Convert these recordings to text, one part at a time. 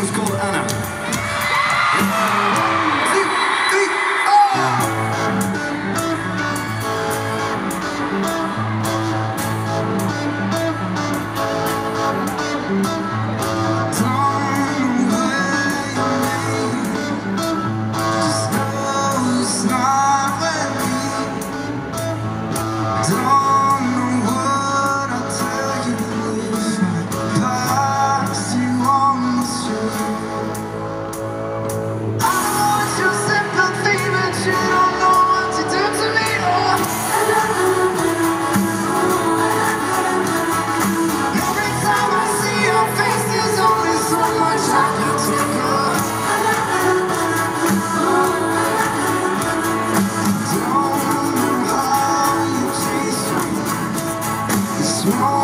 goes called Anna. small.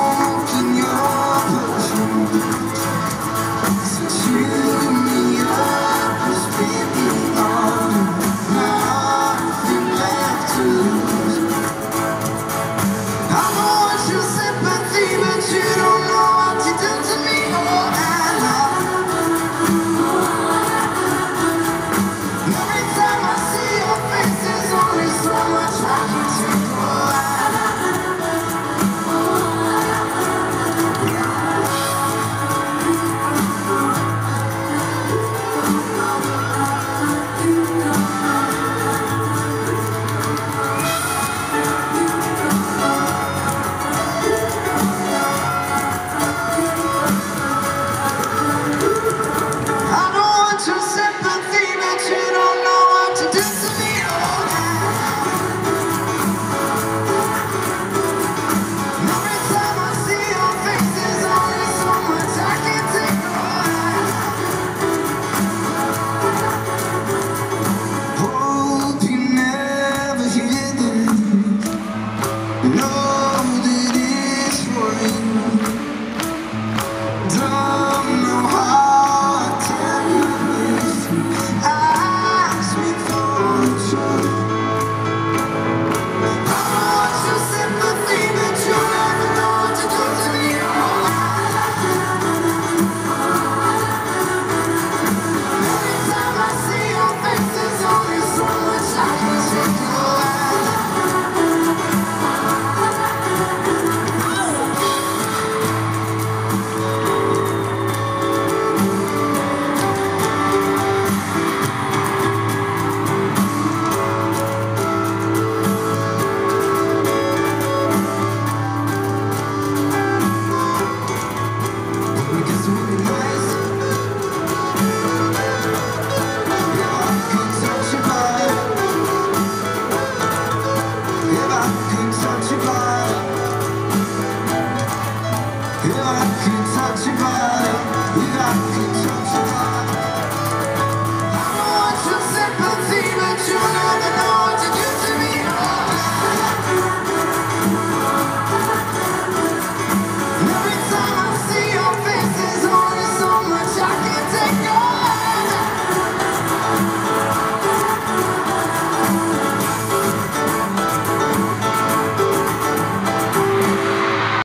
그 터치만